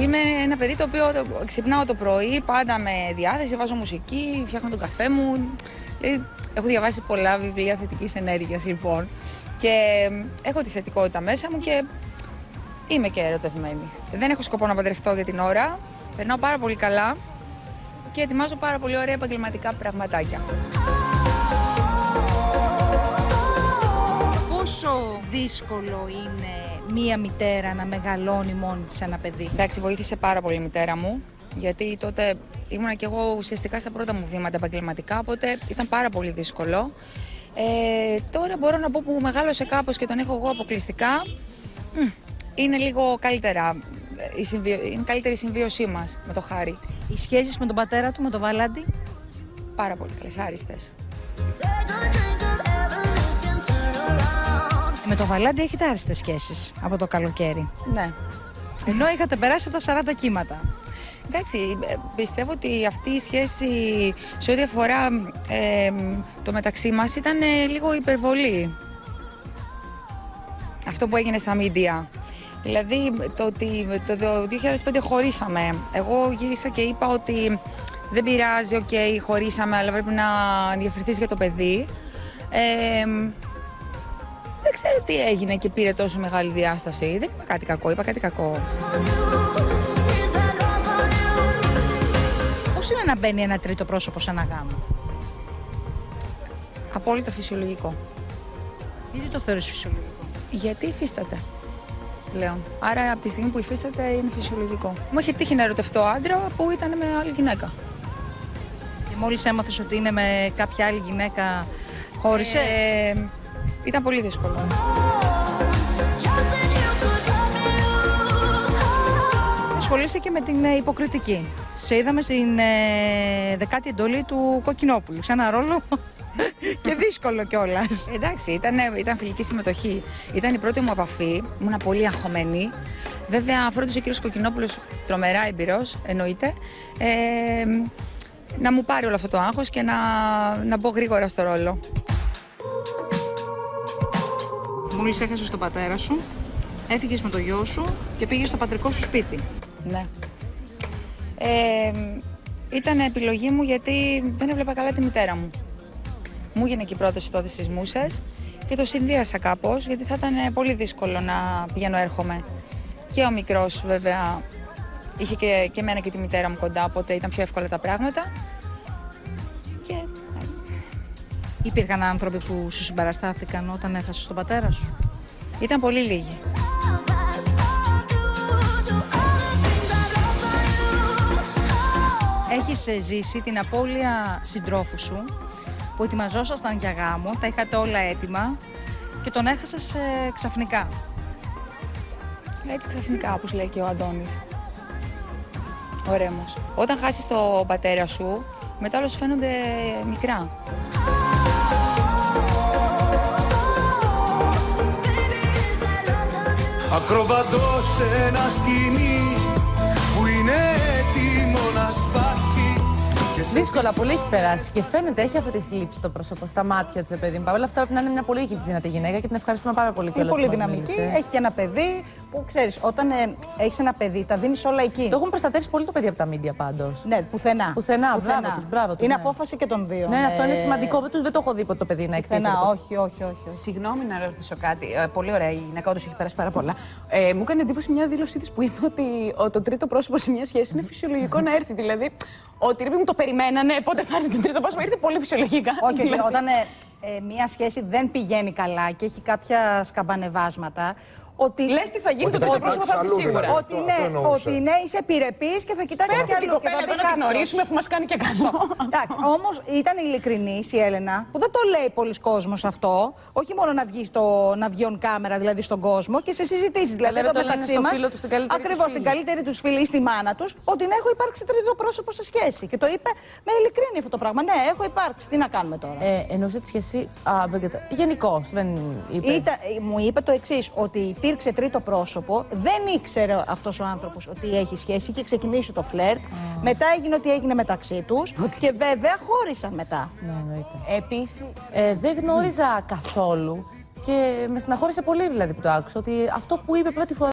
Είμαι ένα παιδί το οποίο το- ξυπνάω το πρωί, πάντα με διάθεση, βάζω μουσική, φτιάχνω τον καφέ μου. Δηλαδή, έχω διαβάσει πολλά βιβλία θετικής ενέργειας λοιπόν και έχω τη θετικότητα μέσα μου και είμαι και ερωτευμένη. Δεν έχω σκοπό να παντρευτώ για την ώρα, περνάω πάρα πολύ καλά και ετοιμάζω πάρα πολύ ωραία επαγγελματικά πραγματάκια. Δύσκολο είναι μία μητέρα να μεγαλώνει μόνη της ένα παιδί. Εντάξει, βοήθησε πάρα πολύ η μητέρα μου, γιατί τότε ήμουνα κι εγώ ουσιαστικά στα πρώτα μου βήματα επαγγελματικά, οπότε ήταν πάρα πολύ δύσκολο. Ε, τώρα μπορώ να πω που μεγάλωσε κάπως και τον έχω εγώ αποκλειστικά, μ, είναι λίγο καλύτερα, ε, η συμβίω- είναι καλύτερη η συμβίωσή μας με το χάρη. Οι σχέσεις με τον πατέρα του, με τον Βαλάντι, Πάρα πολύ καλές, άριστες. Με τον Βαλάντι έχετε άριστες σχέσεις από το καλοκαίρι. Ναι. Ενώ είχατε περάσει από τα 40 κύματα. Εντάξει, ε, πιστεύω ότι αυτή η σχέση σε ό,τι αφορά ε, το μεταξύ μας ήταν ε, λίγο υπερβολή. Αυτό που έγινε στα μίντια. Δηλαδή το ότι το 2005 χωρίσαμε. Εγώ γύρισα και είπα ότι δεν πειράζει, οκ, χωρίσαμε, αλλά πρέπει να ενδιαφερθείς για το παιδί. Ε, δεν ξέρω τι έγινε και πήρε τόσο μεγάλη διάσταση. Δεν είπα κάτι κακό, είπα κάτι κακό. Πώς είναι να μπαίνει ένα τρίτο πρόσωπο σε ένα γάμο; Απόλυτα φυσιολογικό. Γιατί το θεωρείς φυσιολογικό; Γιατί υφίσταται πλέον. Άρα από τη στιγμή που υφίσταται είναι φυσιολογικό. Μου είχε τύχει να ερωτευτώ άντρα που ήταν με άλλη γυναίκα. Και μόλις έμαθες ότι είναι με κάποια άλλη γυναίκα χώρισες; Ε, ήταν πολύ δύσκολο. Ασχολείσαι και με την ε, υποκριτική. Σε είδαμε στην ε, δεκάτη εντολή του Κοκκινόπουλου. Σε ένα ρόλο και δύσκολο κιόλας. Εντάξει, ήταν, ήταν φιλική συμμετοχή. Ήταν η πρώτη μου επαφή. Ήμουν πολύ αγχωμένη. Βέβαια, φρόντισε ο κύριος Κοκκινόπουλος, τρομερά εμπειρό, εννοείται, ε, να μου πάρει όλο αυτό το άγχος και να, να μπω γρήγορα στο ρόλο. Μόλις έχασες τον πατέρα σου, έφυγες με το γιο σου και πήγες στο πατρικό σου σπίτι. Ναι. Ε, ήταν επιλογή μου γιατί δεν έβλεπα καλά τη μητέρα μου. Μου έγινε και η πρόταση τότε στις Μούσες και το συνδύασα κάπως γιατί θα ήταν πολύ δύσκολο να πηγαίνω έρχομαι. Και ο μικρός βέβαια είχε και, και εμένα και τη μητέρα μου κοντά, οπότε ήταν πιο εύκολα τα πράγματα. Υπήρχαν άνθρωποι που σου συμπαραστάθηκαν όταν έχασες τον πατέρα σου; ήταν πολύ λίγοι. Έχεις ε, ζήσει την απώλεια συντρόφου σου που ετοιμαζόσασταν για γάμο, τα είχατε όλα έτοιμα και τον έχασες ε, ξαφνικά. Έτσι ξαφνικά, όπως λέει και ο Αντώνης. Ο Ρέμος. Όταν χάσεις τον πατέρα σου, μετά όλα σου φαίνονται μικρά. Ακροβατώ σε ένα σκηνή Δύσκολα, πολύ έχει περάσει και φαίνεται έχει αυτή τη θλίψη στο πρόσωπο, στα μάτια της, παιδί μου. Παρ' όλα αυτά πρέπει να είναι μια πολύ δυνατή γυναίκα και την ευχαριστούμε πάρα πολύ Είναι κιόλας πολύ που μας δυναμική. μίλησε. Έχει και ένα παιδί που ξέρεις, όταν ε, έχεις ένα παιδί, τα δίνεις όλα εκεί. Το έχουν προστατεύσει πολύ το παιδί από τα μίντια πάντως. Ναι, πουθενά. Πουθενά, μπράβο τους, μπράβο τους, Είναι ναι. απόφαση και των δύο. Ναι, αυτό είναι Ε, σημαντικό. Δεν, τους- δεν το έχω δει ποτέ το παιδί να εκτίθεται. Πουθενά, όχι, όχι, όχι. όχι. Συγγνώμη να ρωτήσω κάτι. Ε, πολύ ωραία, η γυναίκα όντως έχει περάσει πάρα πολλά. Ε, μου έκανε εντύπωση μια δήλωσή της που είπε ότι ο, το τρίτο πρόσωπο σε μια σχέση είναι φυσιολογικό να έρθει. Δηλαδή, ότι ρε παιδί μου το περιμένανε, πότε θα έρθει το τρίτο πρόσωπο, ήρθε πολύ φυσιολογικά. Όχι, όχι. Δηλαδή. Όταν ε, ε, μία σχέση δεν πηγαίνει καλά και έχει κάποια σκαμπανεβάσματα, ότι. Λες τι θα γίνει, Ότι το θα τρίτο κοιτάξεις πρόσωπο θα έρθει αλλού, σίγουρα. δηλαδή. Ότι Αυτό- ναι, αυτό εννοούσε. ότι ναι, είσαι επιρρεπής και θα κοιτάξεις Φέρτε και την αλλού. και κοπέλα θα εδώ δεις να την κάποιος. γνωρίσουμε, αφού μας κάνει και καλό. Εντάξει, όμως ήταν ειλικρινής η Έλενα, που δεν το λέει πολλοί κόσμος αυτό. Όχι μόνο να βγει, στο, να βγει on κάμερα, δηλαδή στον κόσμο και σε συζητήσεις. Δηλαδή Βέβαια, εδώ το λένε μεταξύ στο μας. φίλο τους, στην καλύτερη τους Ακριβώ την φίλη. καλύτερη τους φίλη ή στη μάνα τους, ότι ναι, έχω υπάρξει τρίτο πρόσωπο σε σχέση. Και το είπε με ειλικρίνη αυτό το πράγμα. Ναι, έχω υπάρξει. Τι να κάνουμε τώρα; Ε, εννοούσε τη σχέση. Α, δεν κατα... Γενικώς δεν είπε. Ήταν, μου είπε το εξής, ότι υπήρξε τρίτο πρόσωπο, δεν ήξερε αυτός ο άνθρωπος ότι έχει σχέση, είχε ξεκινήσει το φλερτ. Μετά έγινε ότι έγινε μεταξύ τους και βέβαια χώρισαν μετά. Ναι, εννοείται. Επίσης, Ε, δεν γνώριζα καθόλου Και με στεναχώρησε πολύ δηλαδή που το άκουσα ότι αυτό που είπε πρώτη φορά